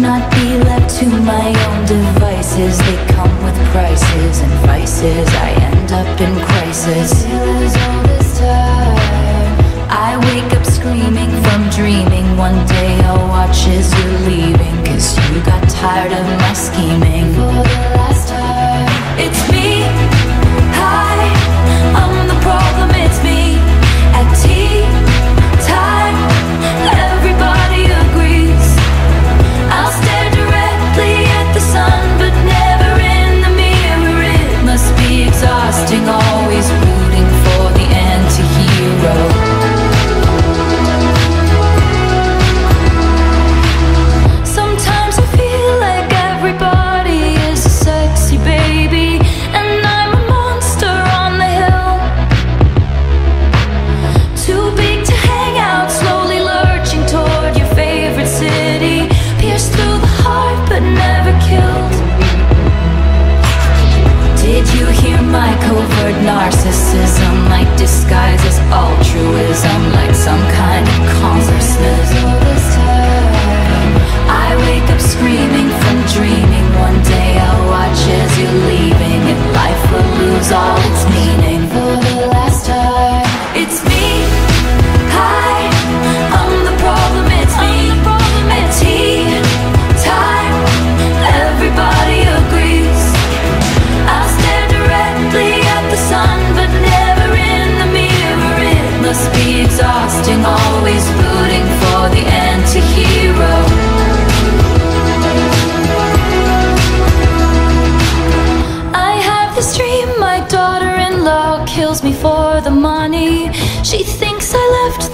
not be left to my own devices. They come with prices and vices. I end up in crisis. I wake up screaming from dreaming. One day I'll watch as you're leaving Cause you got tired of my scheme. Narcissism? Like disguises altruism Like some kind of consciousness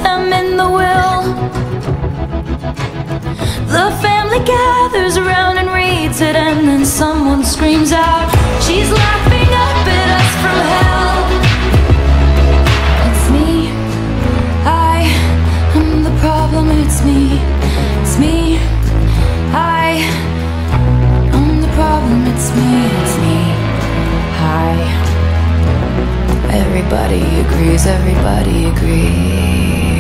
them in the will. The family gathers around and reads it And then someone screams out She's laughing up at us from hell. It's me. I am the problem, it's me. It's me. I I'm the problem, it's me, it's me. Hi. Everybody agrees, everybody agrees.